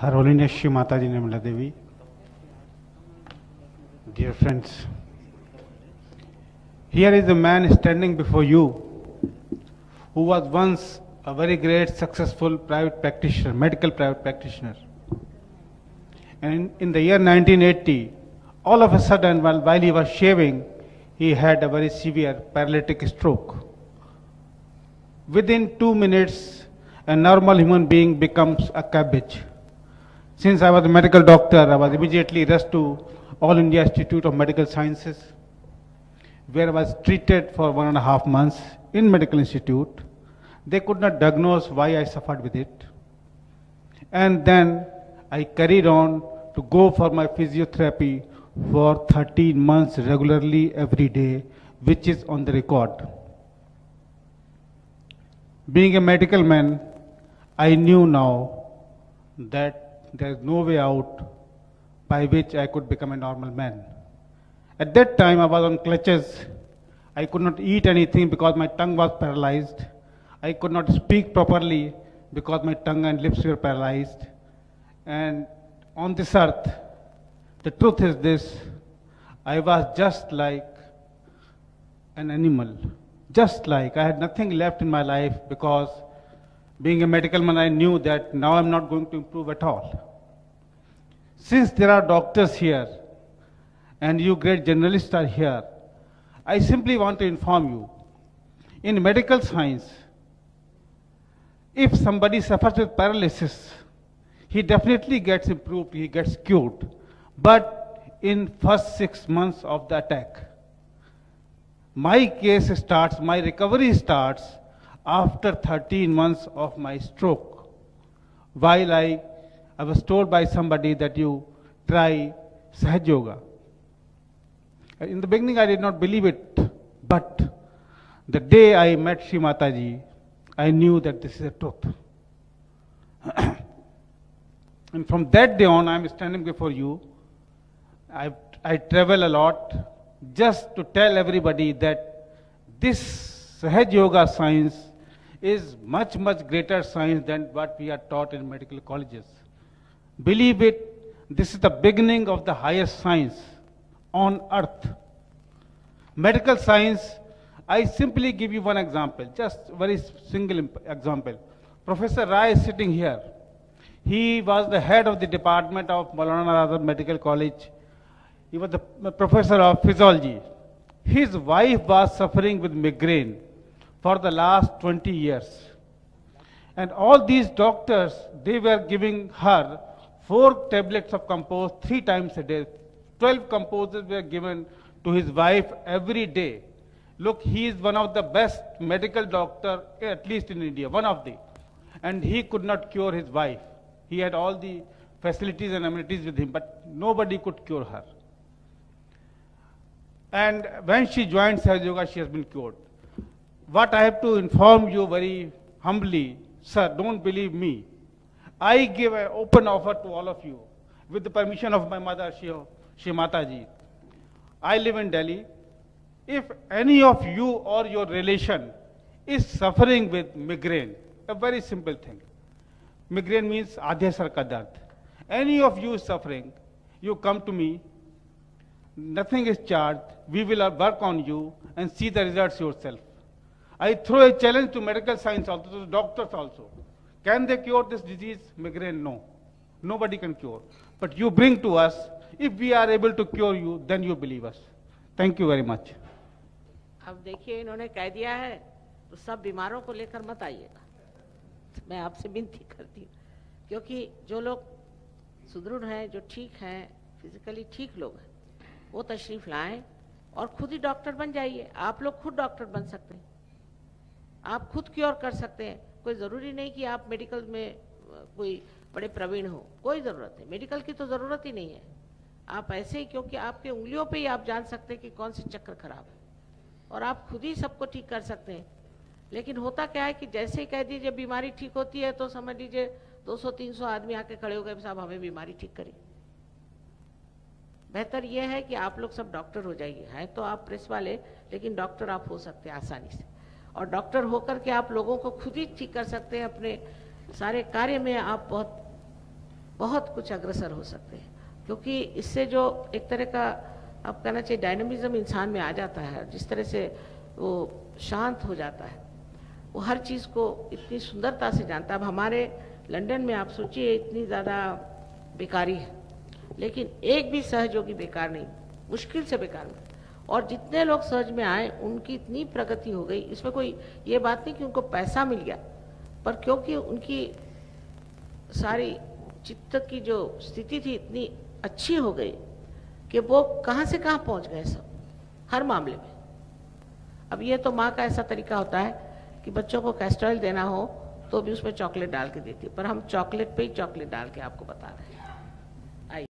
Her Holiness Shri Mataji Nirmala Devi, dear friends, here is a man standing before you who was once a very great successful private practitioner, medical private practitioner. And in, in the year 1980, all of a sudden, while, while he was shaving, he had a very severe paralytic stroke. Within two minutes, a normal human being becomes a cabbage. Since I was a medical doctor, I was immediately rushed to All India Institute of Medical Sciences, where I was treated for one and a half months in medical institute. They could not diagnose why I suffered with it. And then I carried on to go for my physiotherapy for 13 months regularly every day, which is on the record. Being a medical man, I knew now that there is no way out by which I could become a normal man. At that time, I was on crutches. I could not eat anything because my tongue was paralyzed. I could not speak properly because my tongue and lips were paralyzed. And on this earth, the truth is this I was just like an animal, just like I had nothing left in my life because being a medical man, I knew that now I'm not going to improve at all. Since there are doctors here and you great journalists are here, I simply want to inform you in medical science, if somebody suffers with paralysis, he definitely gets improved, he gets cured. But in first six months of the attack, my case starts, my recovery starts after 13 months of my stroke. While I, I was told by somebody that you try Sahaj Yoga. In the beginning, I did not believe it, but the day I met Sri Mataji, I knew that this is the truth. and from that day on, I am standing before you. I, I travel a lot just to tell everybody that this Sahaj Yoga science is much, much greater science than what we are taught in medical colleges. Believe it, this is the beginning of the highest science on earth. Medical science, I simply give you one example, just very single example. Professor Rai is sitting here. He was the head of the department of Maulana Azad Medical College. He was the professor of physiology. His wife was suffering with migraine for the last 20 years. And all these doctors, they were giving her four tablets of Calmpose three times a day. 12 Calmposes were given to his wife every day. Look, he is one of the best medical doctor, at least in India, one of the. And he could not cure his wife. He had all the facilities and amenities with him, but nobody could cure her. And when she joined Sahaj Yoga, she has been cured. What I have to inform you very humbly, sir, don't believe me. I give an open offer to all of you, with the permission of my mother, Shri, Shri Mataji. I live in Delhi. If any of you or your relation is suffering with migraine, a very simple thing. Migraine means adhe sar. Any of you suffering, you come to me, nothing is charged, we will work on you and see the results yourself. I throw a challenge to medical science also, to doctors also. Can they cure this disease? Migraine, no. Nobody can cure. But you bring to us, if we are able to cure you, then you believe us. Thank you very much. अब देखिए इन्होंने कह दिया है तो सब बीमारों को लेकर मत आइएगा मैं आपसे विनती करती हूँ क्योंकि जो लोग सुदृढ़ हैं जो ठीक हैं फिजिकली ठीक लोग हैं वो तशरीफ़ लाएँ और खुद ही डॉक्टर बन जाइए आप लोग खुद डॉक्टर बन सकते हैं आप खुद क्योर कर सकते हैं। कोई ज़रूरी नहीं कि आप मेडिकल में, कोई बड़े प्रवीण हो। कोई ज़रूरत नहीं। मेडिकल की तो ज़रूरत ही नहीं है। आप ऐसे ही, क्योंकि आपके उंगलियों पे ही आप जान सकते हैं कि कौन से चक्र खराब है। और आप खुद ही सबको ठीक कर सकते हैं। लेकिन होता क्या है कि जैसे ही कह दीजिए बीमारी ठीक होती है तो समझ लीजिए 200-300 आदमी आके खड़े हो गए साहब हमें बीमारी ठीक करी। बेहतर यह है कि आप लोग सब डॉक्टर हो जाइए। हैं तो आप प्रेस वाले, लेकिन डॉक्टर आप हो सकते हैं आसानी से। और डॉक्टर होकर के आप लोगों को खुद ही ठीक कर सकते हैं, अपने सारे कार्य में आप बहुत बहुत कुछ अग्रसर हो सकते हैं। क्योंकि इससे जो एक तरह का, आप कहना चाहिए, डायनामिज्म इंसान में आ जाता है, जिस तरह से वो शांत हो जाता है। वो हर चीज़ को इतनी सुंदरता से जानता है। अब हमारे लंदन में आप सोचिए, इतनी ज़्यादा बेकारी है। लेकिन एक भी सहयोगी बेकार नहीं, मुश्किल से बेकार नहीं। और जितने लोग सहज में आए, उनकी इतनी प्रगति हो गई। इसमें कोई ये बात नहीं कि उनको पैसा मिल गया, पर क्योंकि उनकी सारी चित्त की जो स्थिति थी इतनी अच्छी हो गई कि वो कहाँ से कहाँ पहुँच गए सब, हर मामले में। अब ये तो माँ का ऐसा तरीका होता है कि बच्चों को कैस्ट्रॉल देना हो तो भी उसमें चॉकलेट डाल के देती है। पर हम चॉकलेट पे ही चॉकलेट डाल के आपको बता रहे हैं।